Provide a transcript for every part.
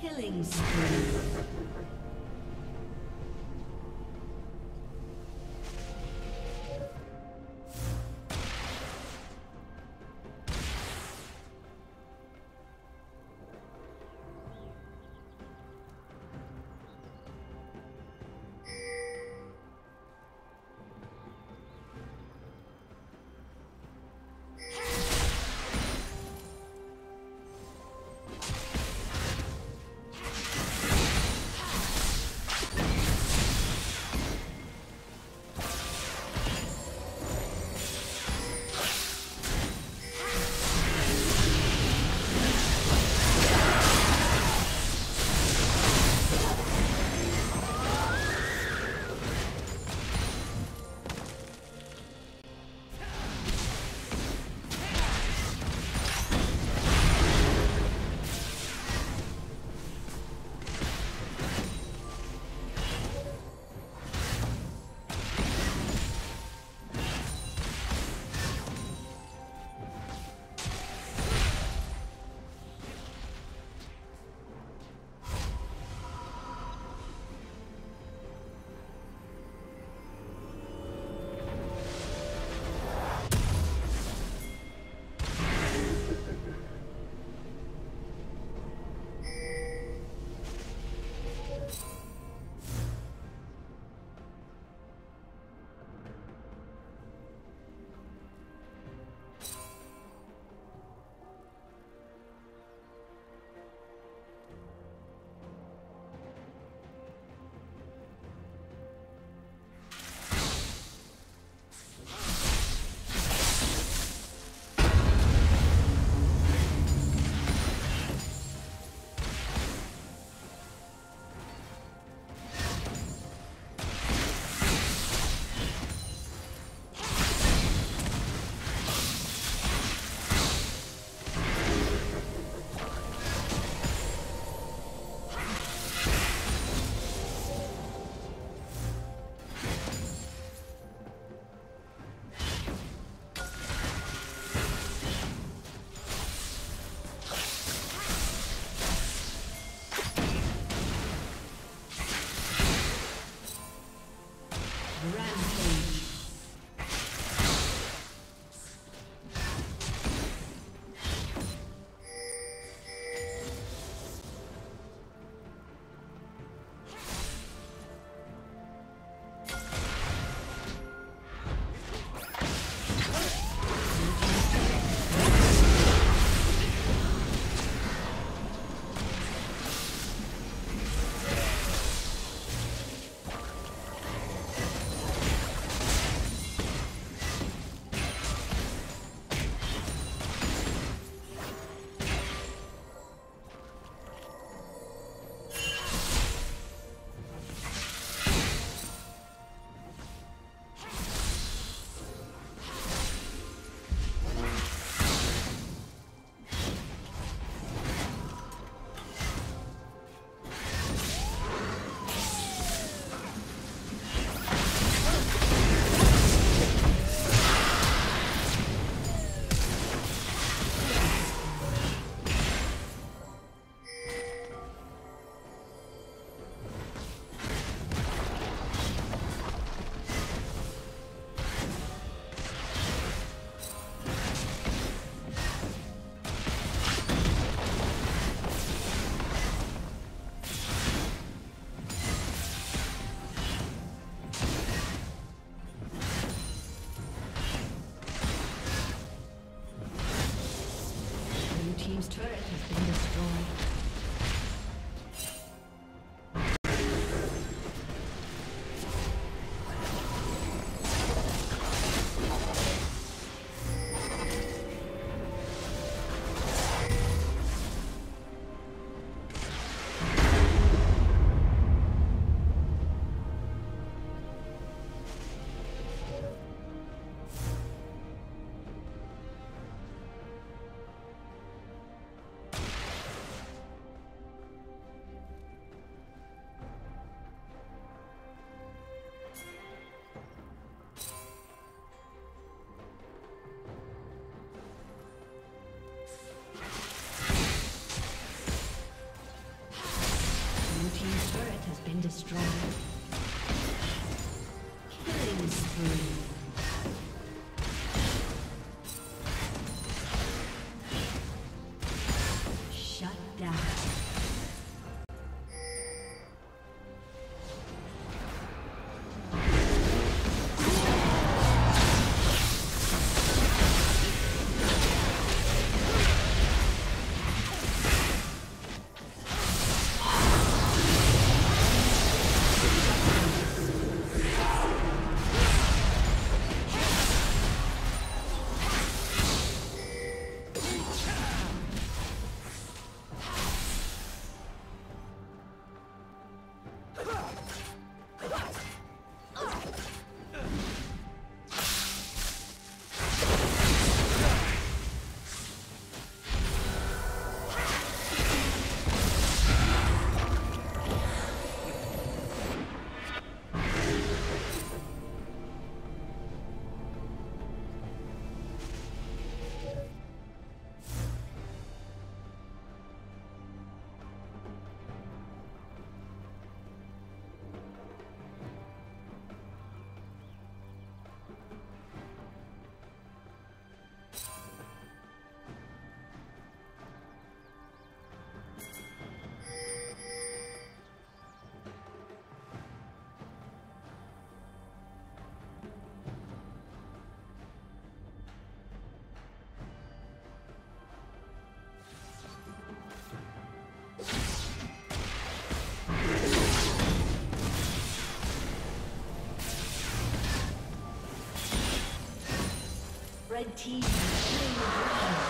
Killing spree. Red team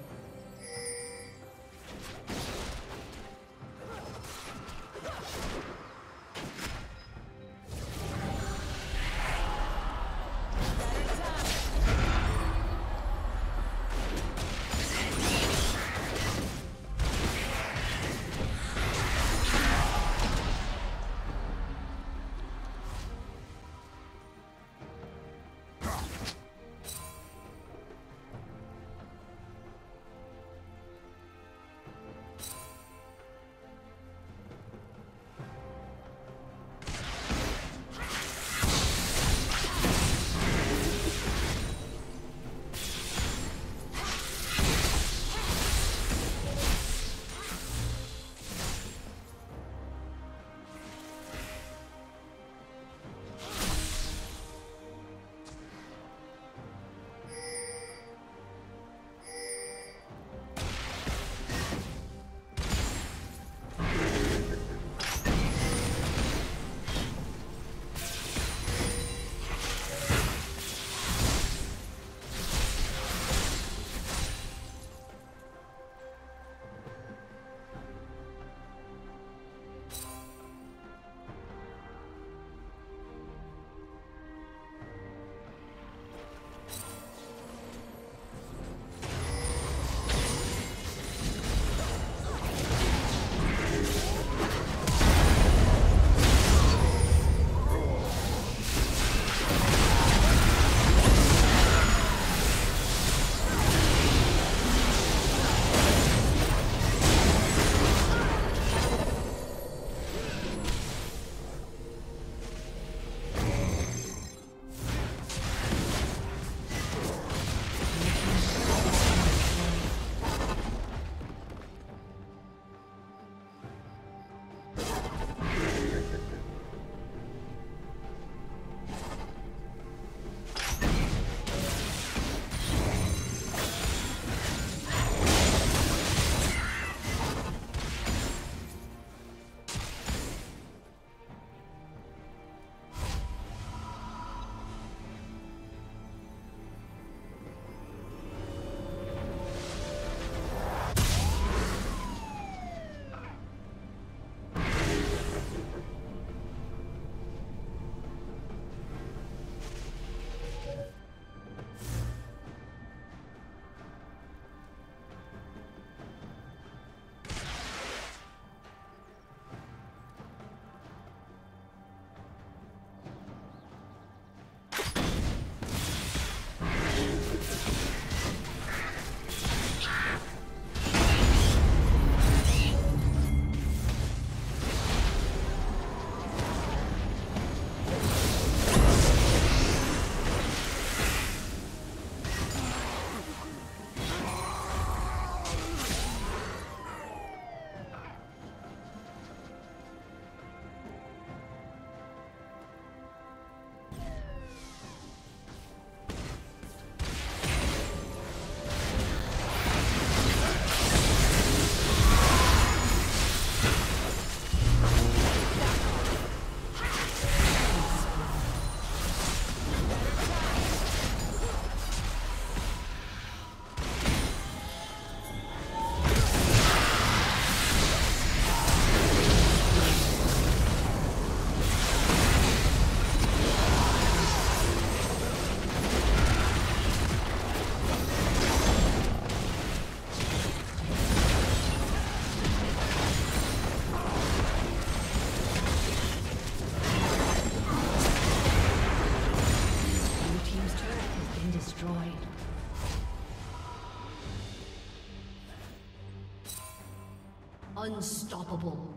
unstoppable.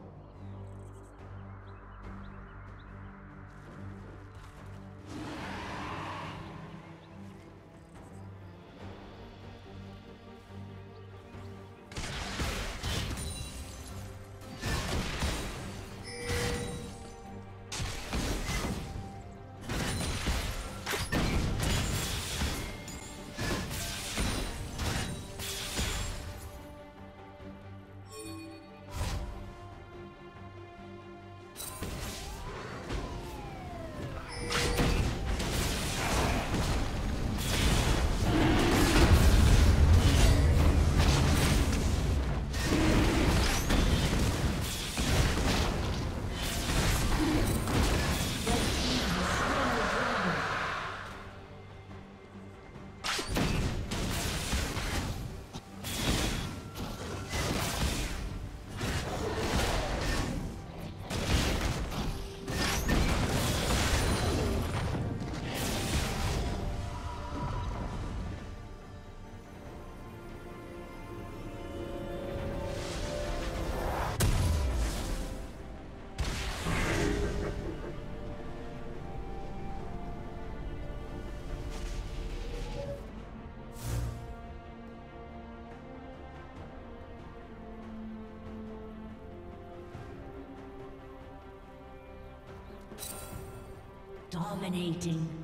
Dominating.